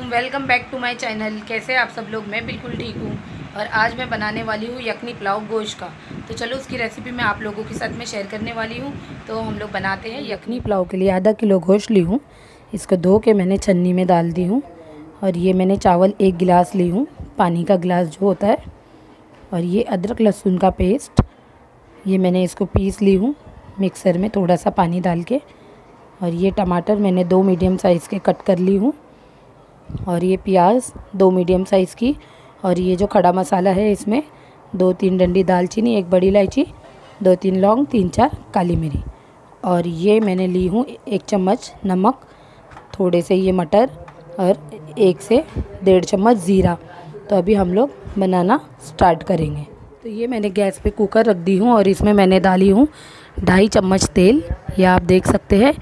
Welcome back to my channel. कैसे आप सब लोग? मैं बिल्कुल ठीक हूँ और आज मैं बनाने वाली हूँ यखनी पुलाव गोश्त का। तो चलो उसकी रेसिपी मैं आप लोगों के साथ में शेयर करने वाली हूँ। तो हम लोग बनाते हैं यखनी पुलाव के लिए आधा किलो गोश्त ली हूँ। इसको धो के मैंने छन्नी में डाल दी हूँ और ये मैंने चावल एक गिलास ली हूँ। पानी का गिलास जो होता है और ये अदरक लहसुन का पेस्ट ये मैंने इसको पीस ली हूँ मिक्सर में थोड़ा सा पानी डाल के और ये टमाटर मैंने दो मीडियम साइज़ के कट कर ली हूँ। और ये प्याज दो मीडियम साइज़ की और ये जो खड़ा मसाला है इसमें दो तीन डंडी दालचीनी, एक बड़ी इलायची, दो तीन लौंग, तीन चार काली मिरी। और ये मैंने ली हूँ एक चम्मच नमक, थोड़े से ये मटर और एक से डेढ़ चम्मच ज़ीरा। तो अभी हम लोग बनाना स्टार्ट करेंगे। तो ये मैंने गैस पे कुकर रख दी हूँ और इसमें मैंने डाली हूँ ढाई चम्मच तेल। ये आप देख सकते हैं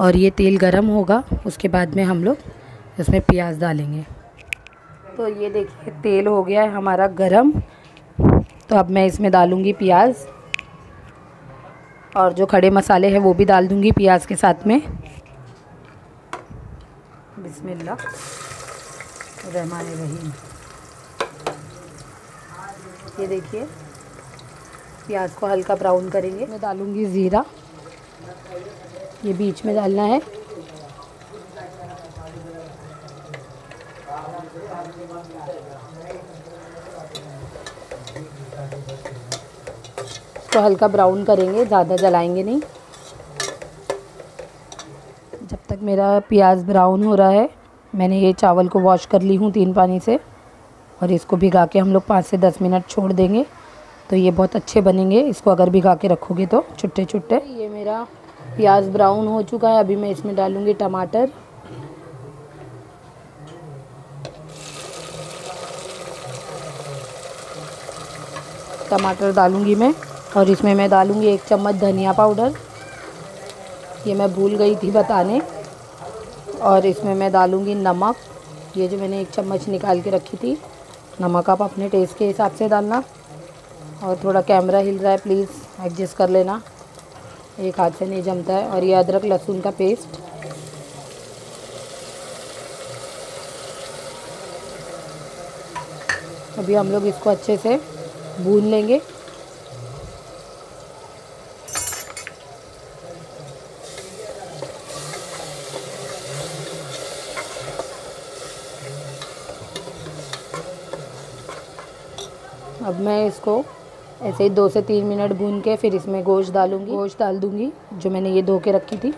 और ये तेल गरम होगा, उसके बाद में हम लोग इसमें प्याज डालेंगे। तो ये देखिए, तेल हो गया है हमारा गरम। तो अब मैं इसमें डालूँगी प्याज। और जो खड़े मसाले हैं वो भी डाल दूँगी प्याज के साथ में। बिस्मिल्लाह। रहमान रहीम। ये देखिए, प्याज को हल्का ब्राउन करेंगे। मैं डालूँगी ज़ीरा। ये बीच में डालना है। इसको हल्का ब्राउन करेंगे, ज़्यादा जलाएँगे नहीं। जब तक मेरा प्याज ब्राउन हो रहा है, मैंने ये चावल को वॉश कर ली हूँ तीन पानी से, और इसको भिगा के हम लोग पाँच से दस मिनट छोड़ देंगे। तो ये बहुत अच्छे बनेंगे, इसको अगर भिगा के रखोगे तो छुट्टे छुट्टे ये मेरा प्याज ब्राउन हो चुका है, अभी मैं इसमें डालूँगी टमाटर। टमाटर डालूँगी मैं और इसमें मैं डालूँगी एक चम्मच धनिया पाउडर। ये मैं भूल गई थी बताने। और इसमें मैं डालूँगी नमक। ये जो मैंने एक चम्मच निकाल के रखी थी, नमक आप अपने टेस्ट के हिसाब से डालना। और थोड़ा कैमरा हिल रहा है, प्लीज़ एडजस्ट कर लेना। एक हाथ से नहीं जमता है। और ये अदरक लहसुन का पेस्ट। अभी हम लोग इसको अच्छे से भून लेंगे। अब मैं इसको ऐसे ही दो से तीन मिनट भून के फिर इसमें गोश्त डालूँगी। गोश्त डाल दूँगी, जो मैंने ये धो के रखी थी।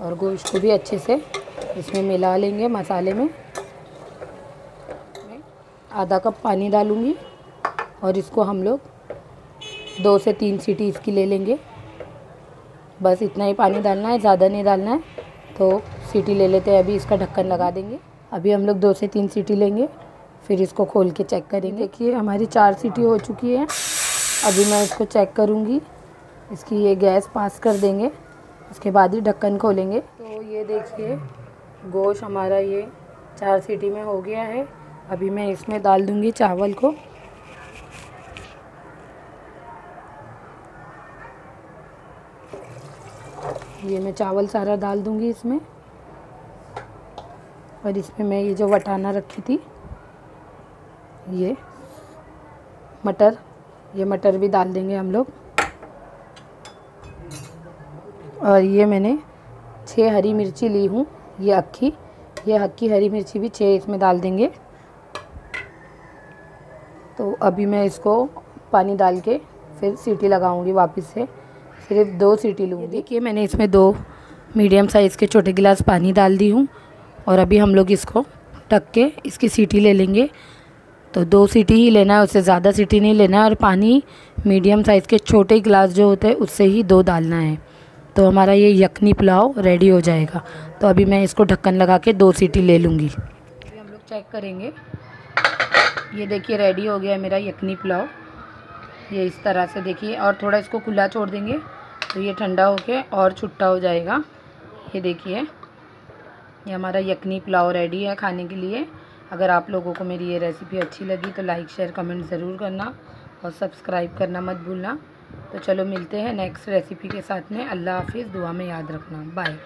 और गोश्त को भी अच्छे से इसमें मिला लेंगे मसाले में। आधा कप पानी डालूँगी और इसको हम लोग दो से तीन सीटी इसकी ले लेंगे। बस इतना ही पानी डालना है, ज़्यादा नहीं डालना है तो सीटी ले लेते हैं। अभी इसका ढक्कन लगा देंगे। अभी हम लोग दो से तीन सीटी लेंगे, फिर इसको खोल के चेक करेंगे। देखिए, हमारी चार सीटी हो चुकी है। अभी मैं इसको चेक करूँगी। इसकी ये गैस पास कर देंगे, उसके बाद ही ढक्कन खोलेंगे। तो ये देखिए गोश्त हमारा ये चार सीटी में हो गया है। अभी मैं इसमें डाल दूँगी चावल को। ये मैं चावल सारा डाल दूँगी इसमें। और इसमें मैं ये जो वटाना रखी थी, ये मटर ये मटर भी डाल देंगे हम लोग। और ये मैंने छः हरी मिर्ची ली हूँ, ये अक्खी, ये अक्की हरी मिर्ची भी छः इसमें डाल देंगे। तो अभी मैं इसको पानी डाल के फिर सीटी लगाऊँगी वापस से। सिर्फ़ दो सीटी लूँगी। देखिए मैंने इसमें दो मीडियम साइज़ के छोटे गिलास पानी डाल दी हूँ और अभी हम लोग इसको ढक के इसकी सीटी ले लेंगे। तो दो सीटी ही लेना है उससे ज़्यादा सीटी नहीं लेना है और पानी मीडियम साइज़ के छोटे गिलास जो होते हैं उससे ही दो डालना है। तो हमारा ये यखनी पुलाव रेडी हो जाएगा। तो अभी मैं इसको ढक्कन लगा के दो सीटी ले लूँगी। हम लोग चेक करेंगे। ये देखिए रेडी हो गया मेरा यखनी पुलाव। ये इस तरह से देखिए, और थोड़ा इसको खुला छोड़ देंगे तो ये ठंडा होके और छुट्टा हो जाएगा। ये देखिए, ये हमारा यखनी पुलाव रेडी है खाने के लिए। अगर आप लोगों को मेरी ये रेसिपी अच्छी लगी तो लाइक शेयर कमेंट ज़रूर करना और सब्सक्राइब करना मत भूलना। तो चलो मिलते हैं नेक्स्ट रेसिपी के साथ में। अल्लाह हाफिज़, दुआ में याद रखना। बाय